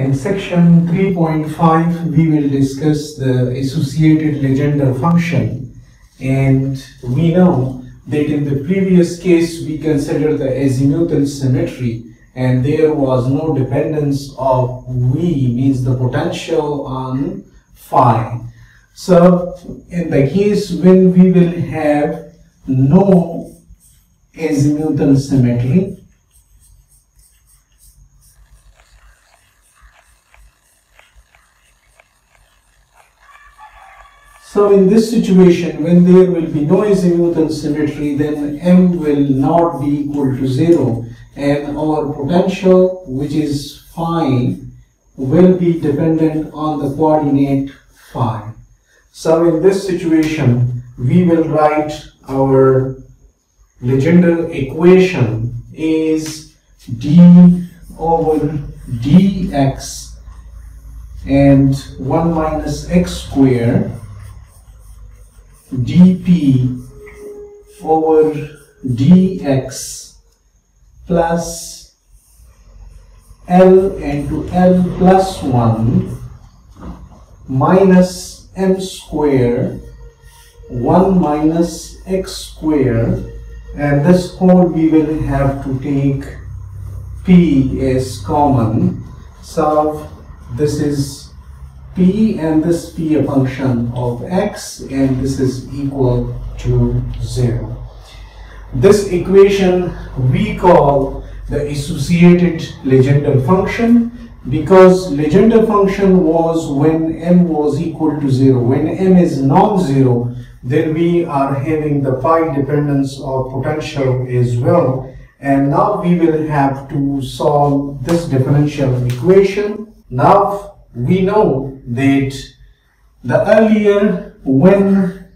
In section 3.5, we will discuss the associated Legendre function. And we know that in the previous case, we considered the azimuthal symmetry and there was no dependence of V, means the potential on phi. So in the case when we will have no azimuthal symmetry, So in this situation, when there will be no azimuthal symmetry, then m will not be equal to 0 and our potential, which is phi, will be dependent on the coordinate phi. So in this situation, we will write our Legendre equation is d over dx and 1 minus x square dp over dx plus L into L plus 1 minus m square 1 minus x square. And this whole we will have to take p as common. So this is p and this p a function of x and this is equal to 0. This equation we call the associated Legendre function because Legendre function was when m was equal to 0. When m is non-zero then we are having the phi dependence of potential as well and now we will have to solve this differential equation. Now we know that the earlier when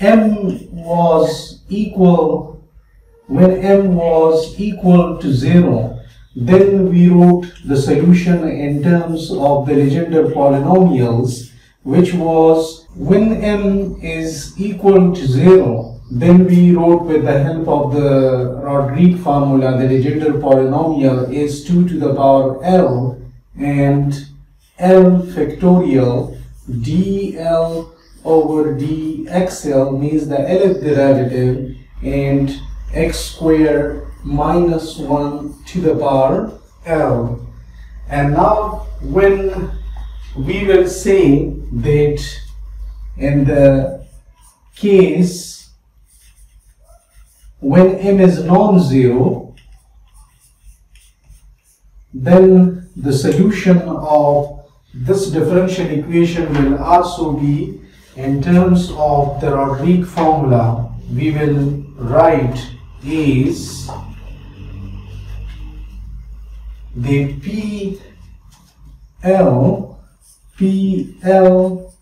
m was equal when m was equal to 0 then we wrote the solution in terms of the Legendre polynomials which was when m is equal to 0 then we wrote with the help of the Rodrigues formula the Legendre polynomial is 2 to the power l and L factorial dl over dxl means the Lth derivative and x square minus 1 to the power L. And now when we will say that in the case when m is non-zero then the solution of this differential equation will also be in terms of the Rodrigues formula we will write is the P L P L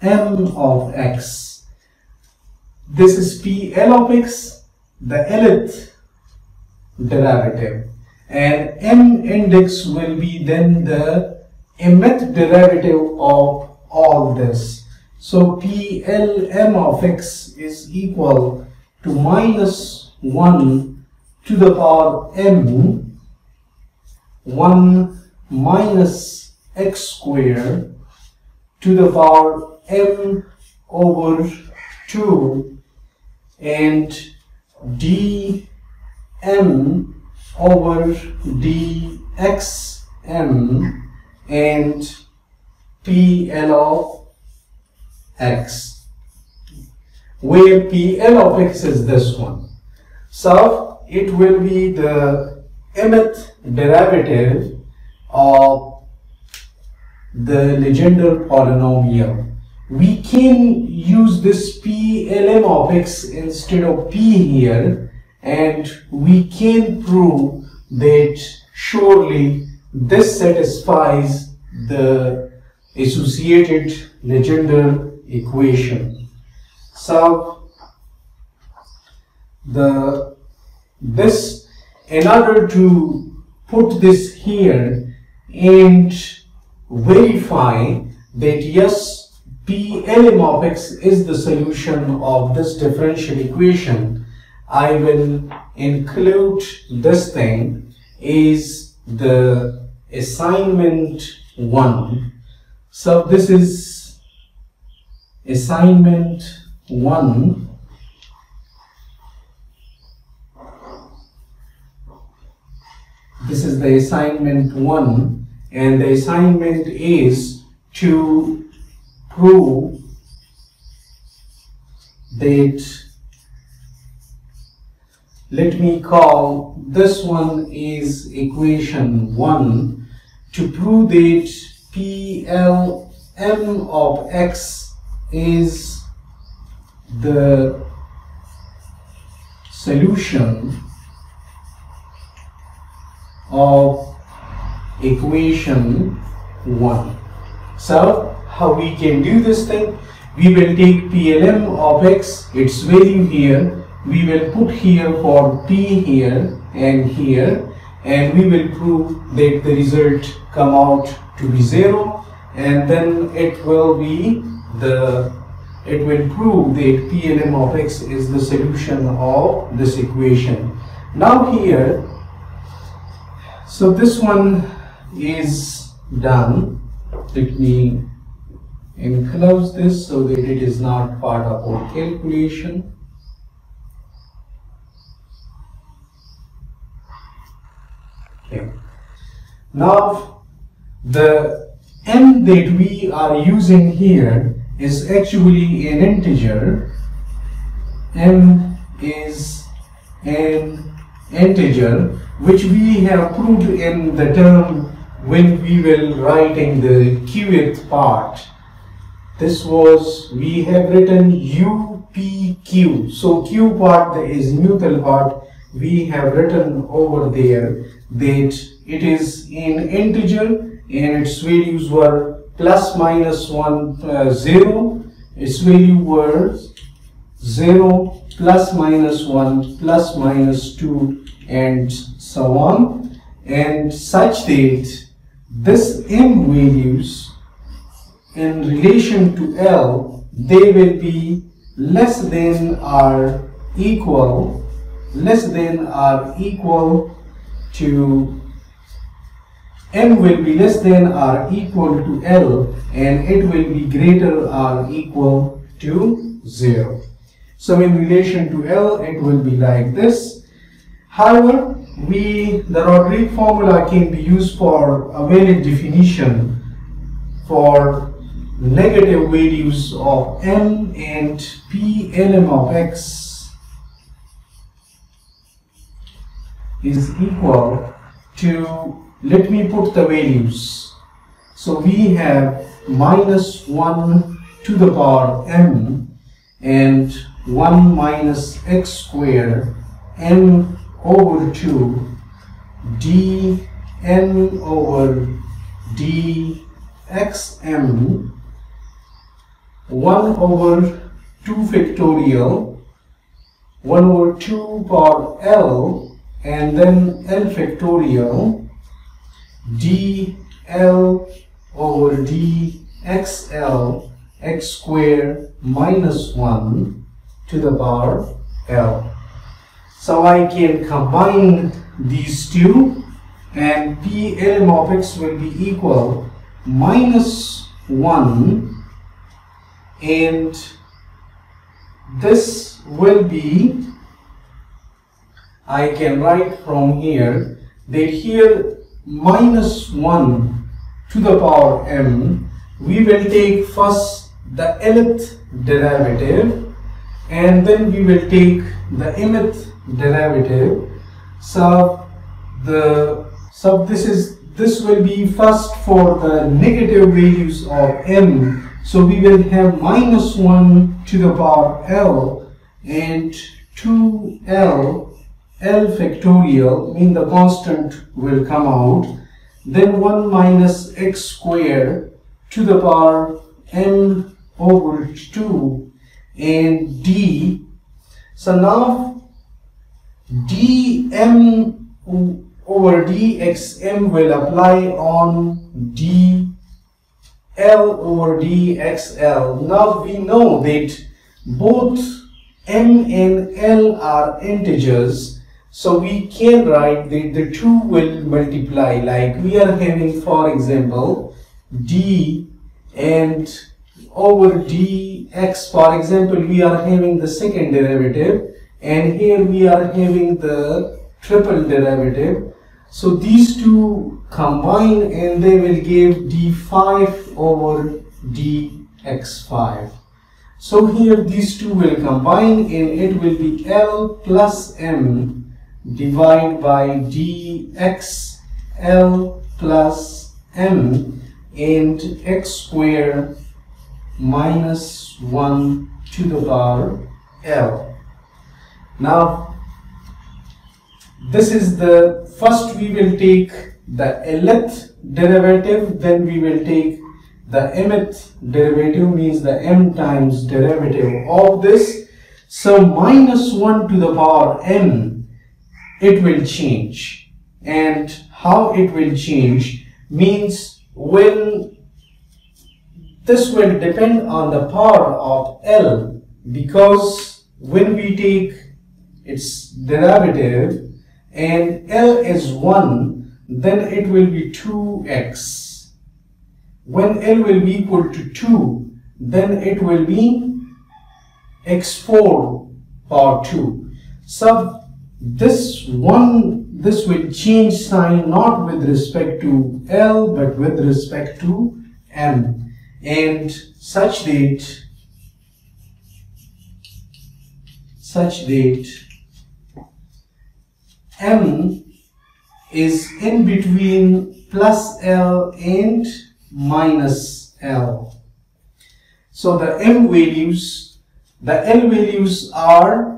M of x. This is P L of x, the Lth derivative, and M index will be then the mth derivative of all this. So PLM of x is equal to minus 1 to the power m 1 minus x square to the power m over 2 and dm over dxm and PL of x where PL of x is this one. So it will be the mth derivative of the Legendre polynomial. We can use this PLM of x instead of P here and we can prove that surely this satisfies the associated Legendre equation. So the this in order to put this here and verify that yes PLM of x is the solution of this differential equation I will include this thing is the assignment 1 so this is assignment 1 this is the assignment 1 and the assignment is to prove that let me call this one is equation 1 to prove that PLM of x is the solution of equation 1. So how we can do this thing? We will take PLM of x, its value here, we will put here for P here and here and we will prove that the result come out to be 0 and then it will be the it will prove that PLM of x is the solution of this equation. Now here so this one is done. Let me enclose this so that it is not part of our calculation. Now the m that we are using here is actually an integer. m is an integer which we have proved in the term when we were writing the qth part. This was, we have written UPQ. So Q part is neutral part. We have written over there that it is in integer and its values were plus minus 1, uh, 0. Its value was 0, plus minus 1, plus minus 2 and so on and such that this m values in relation to L they will be less than or equal less than or equal to m will be less than or equal to L and it will be greater or equal to 0. So in relation to L it will be like this However, we the Rodrigues formula can be used for a valid definition for negative values of m and p of x is equal to let me put the values. So we have minus 1 to the power m and 1 minus x square m over 2 dn over dxm 1 over 2 factorial 1 over 2 power L and then L factorial dl over dxl x square minus 1 to the power L. So I can combine these two and PLM of x will be equal minus 1 and this will be I can write from here that here minus 1 to the power m we will take first the nth derivative and then we will take the mth derivative. So the so this is this will be first for the negative values of m. So we will have minus 1 to the power l and 2l l factorial mean the constant will come out then 1 minus x square to the power m over 2 and d so now dm over dxm will apply on dl over dxl. Now we know that both m and l are integers. So we can write the, the two will multiply like we are having for example d and over dx for example we are having the second derivative and here we are having the triple derivative. So these two combine and they will give d5 over dx5 so here these two will combine and it will be L plus M divided by dx L plus M and x square minus 1 to the power L. Now this is the first we will take the lth derivative then we will take the mth derivative means the m times derivative of this. So minus 1 to the power m, it will change. And how it will change means when this will depend on the power of L because when we take its derivative and L is 1 then it will be 2x when L will be equal to 2, then it will be x4 power 2. So this one, this will change sign not with respect to L, but with respect to M. And such that, such that M is in between plus L and minus L. So the M values, the L values are,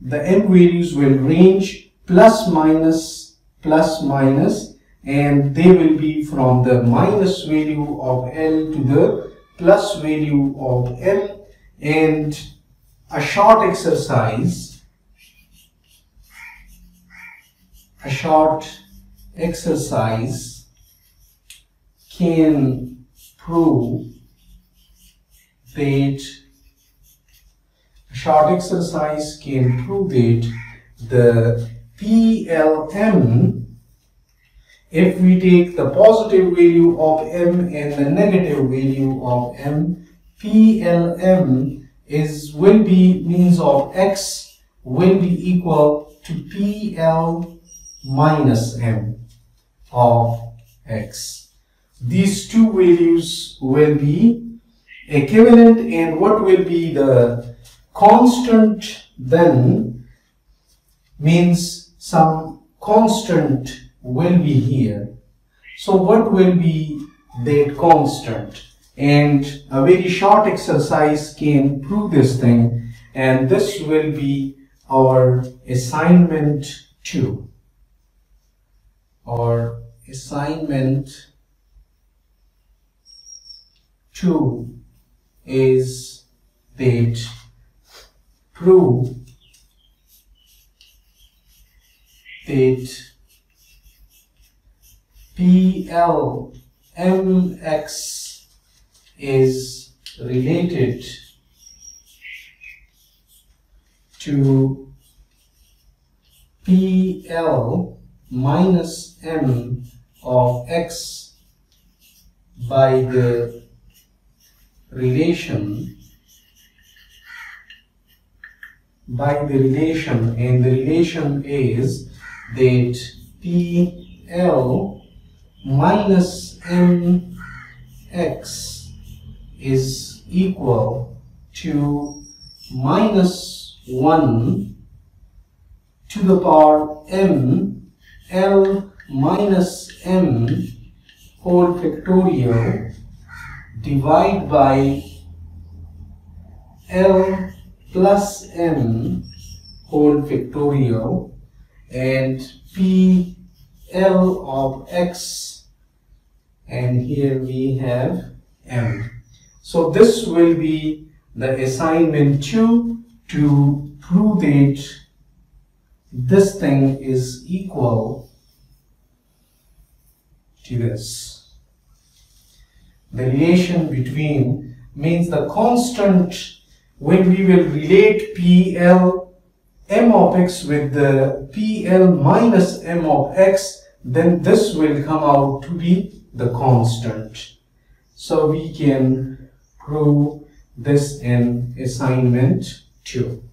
the M values will range plus minus, plus minus and they will be from the minus value of L to the plus value of L. And a short exercise, a short exercise can prove that short exercise can prove that the PLM if we take the positive value of m and the negative value of m PLM is will be means of x will be equal to PL minus m of x. These two values will be equivalent and what will be the constant then means some constant will be here. So what will be that constant? And a very short exercise can prove this thing and this will be our assignment 2 or assignment 2 is that prove that PLMX is related to PL minus M of X by the relation by the relation and the relation is that PL minus MX is equal to minus 1 to the power M L minus M whole factorial divide by L plus M whole factorial and P L of X and here we have M. So this will be the assignment 2 to prove that this thing is equal to this the relation between means the constant when we will relate PL m of x with the PL minus m of x, then this will come out to be the constant. So we can prove this in assignment 2.